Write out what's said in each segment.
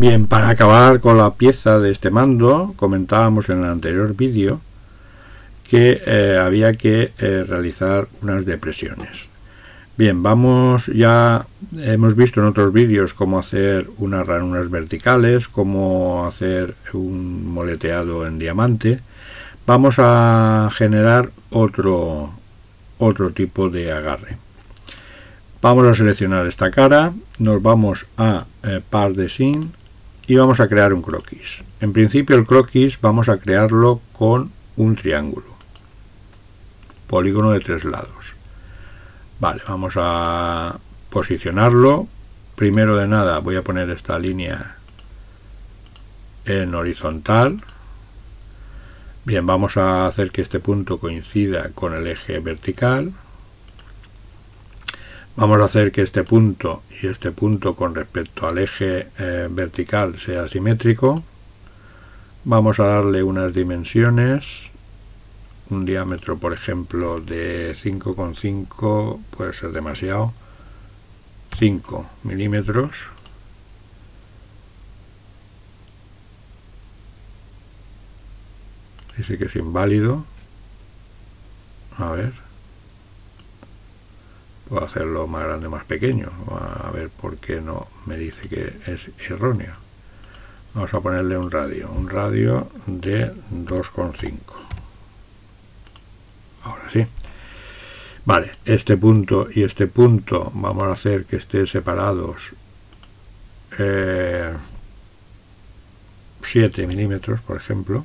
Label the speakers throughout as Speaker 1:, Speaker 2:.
Speaker 1: Bien, para acabar con la pieza de este mando, comentábamos en el anterior vídeo que eh, había que eh, realizar unas depresiones. Bien, vamos ya, hemos visto en otros vídeos cómo hacer unas ranuras verticales, cómo hacer un moleteado en diamante. Vamos a generar otro, otro tipo de agarre. Vamos a seleccionar esta cara, nos vamos a eh, par de sin y vamos a crear un croquis. En principio el croquis vamos a crearlo con un triángulo, polígono de tres lados. Vale, vamos a posicionarlo. Primero de nada voy a poner esta línea en horizontal. Bien, vamos a hacer que este punto coincida con el eje vertical. Vamos a hacer que este punto y este punto con respecto al eje eh, vertical sea simétrico. Vamos a darle unas dimensiones. Un diámetro, por ejemplo, de 5,5 puede ser demasiado. 5 milímetros. Dice que es inválido. A ver puedo hacerlo más grande más pequeño. A ver por qué no me dice que es erróneo. Vamos a ponerle un radio un radio de 2,5 ahora sí. Vale este punto y este punto vamos a hacer que estén separados 7 eh, milímetros por ejemplo.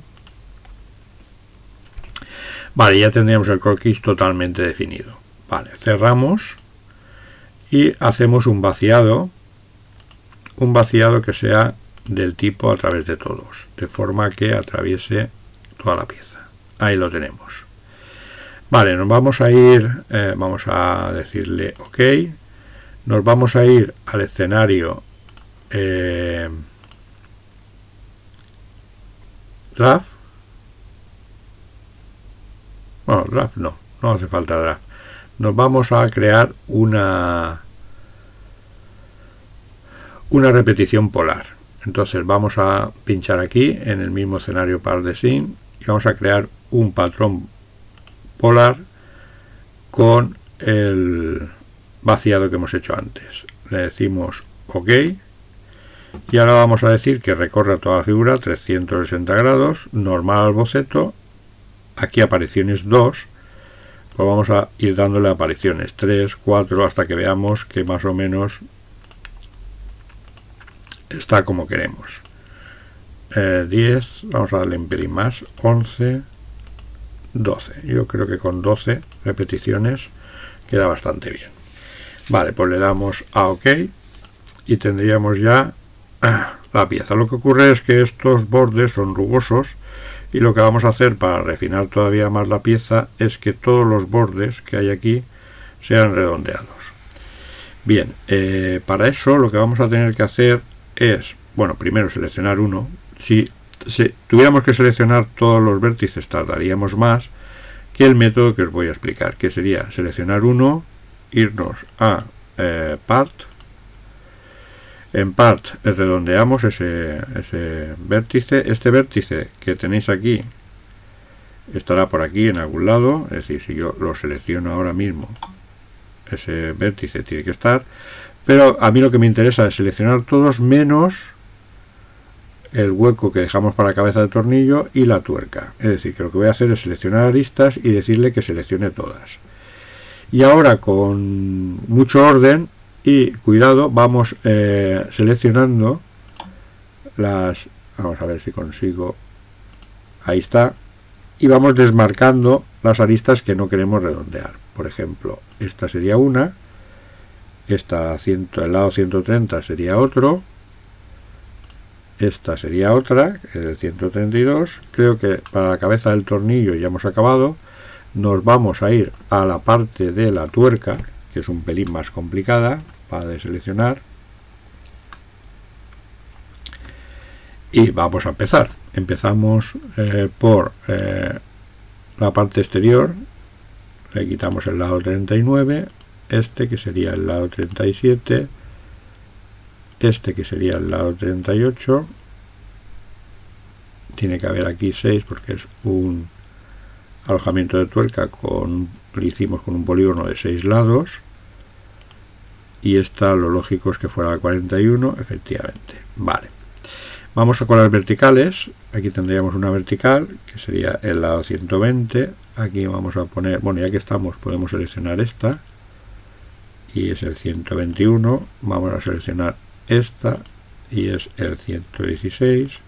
Speaker 1: Vale ya tendríamos el croquis totalmente definido Vale, cerramos y hacemos un vaciado, un vaciado que sea del tipo a través de todos, de forma que atraviese toda la pieza. Ahí lo tenemos. Vale, nos vamos a ir, eh, vamos a decirle OK, nos vamos a ir al escenario eh, draft. Bueno, draft no, no hace falta draft nos vamos a crear una una repetición polar. Entonces vamos a pinchar aquí en el mismo escenario par de sin y vamos a crear un patrón polar con el vaciado que hemos hecho antes. Le decimos ok. Y ahora vamos a decir que recorra toda la figura 360 grados normal al boceto. Aquí apariciones 2 pues vamos a ir dándole apariciones. 3, 4 hasta que veamos que más o menos está como queremos. 10, eh, vamos a darle pelín más. 11, 12 yo creo que con 12 repeticiones queda bastante bien. Vale, pues le damos a OK y tendríamos ya ah, la pieza. Lo que ocurre es que estos bordes son rugosos y lo que vamos a hacer para refinar todavía más la pieza es que todos los bordes que hay aquí sean redondeados. Bien eh, para eso lo que vamos a tener que hacer es bueno primero seleccionar uno. Si, tuviéramos que seleccionar todos los vértices tardaríamos más que el método que os voy a explicar que sería seleccionar uno irnos a eh, part en part redondeamos ese, ese vértice. Este vértice que tenéis aquí estará por aquí en algún lado. Es decir si yo lo selecciono ahora mismo ese vértice tiene que estar. Pero a mí lo que me interesa es seleccionar todos menos el hueco que dejamos para la cabeza de tornillo y la tuerca. Es decir que lo que voy a hacer es seleccionar aristas y decirle que seleccione todas. Y ahora con mucho orden y cuidado vamos eh, seleccionando las vamos a ver si consigo ahí está y vamos desmarcando las aristas que no queremos redondear. Por ejemplo esta sería una esta el lado 130 sería otro esta sería otra el 132 creo que para la cabeza del tornillo ya hemos acabado. Nos vamos a ir a la parte de la tuerca que es un pelín más complicada de seleccionar. Y vamos a empezar. Empezamos eh, por eh, la parte exterior. Le quitamos el lado 39 este que sería el lado 37 este que sería el lado 38 tiene que haber aquí 6 porque es un alojamiento de tuerca con lo hicimos con un polígono de 6 lados y esta lo lógico es que fuera 41 efectivamente. Vale. Vamos a con las verticales. Aquí tendríamos una vertical que sería el lado 120 aquí vamos a poner bueno ya que estamos podemos seleccionar esta y es el 121 vamos a seleccionar esta y es el 116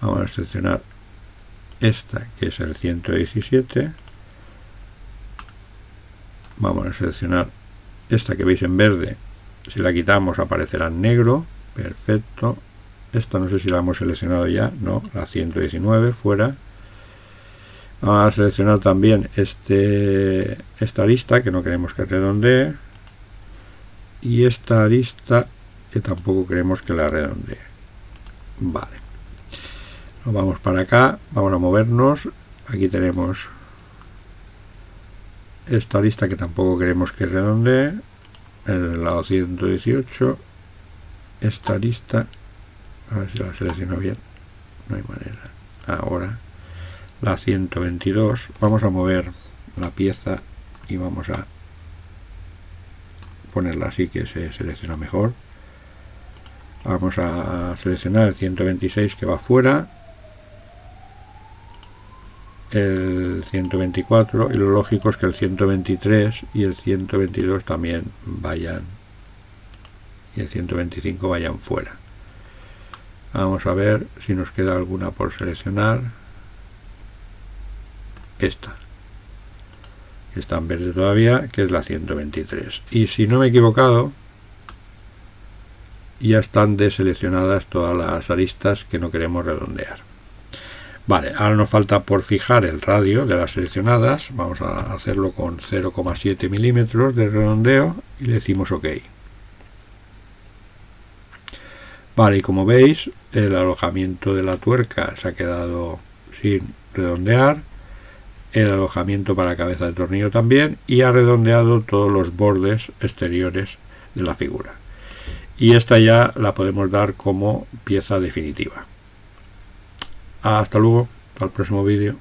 Speaker 1: vamos a seleccionar esta que es el 117 vamos a seleccionar esta que veis en verde si la quitamos aparecerá en negro perfecto. Esta no sé si la hemos seleccionado ya no, la 119 fuera. Vamos a seleccionar también este esta lista que no queremos que redondee y esta arista que tampoco queremos que la redondee. Vale. Nos vamos para acá vamos a movernos. Aquí tenemos esta lista que tampoco queremos que redondee el lado 118 esta lista a ver si la selecciono bien no hay manera. Ahora la 122 vamos a mover la pieza y vamos a ponerla así que se selecciona mejor. Vamos a seleccionar el 126 que va fuera el 124 y lo lógico es que el 123 y el 122 también vayan y el 125 vayan fuera vamos a ver si nos queda alguna por seleccionar esta está en verde todavía, que es la 123. Y si no me he equivocado, ya están deseleccionadas todas las aristas que no queremos redondear. Vale, ahora nos falta por fijar el radio de las seleccionadas. Vamos a hacerlo con 0,7 milímetros de redondeo y le decimos OK. Vale, y como veis, el alojamiento de la tuerca se ha quedado sin redondear el alojamiento para cabeza de tornillo también y ha redondeado todos los bordes exteriores de la figura y esta ya la podemos dar como pieza definitiva hasta luego el próximo vídeo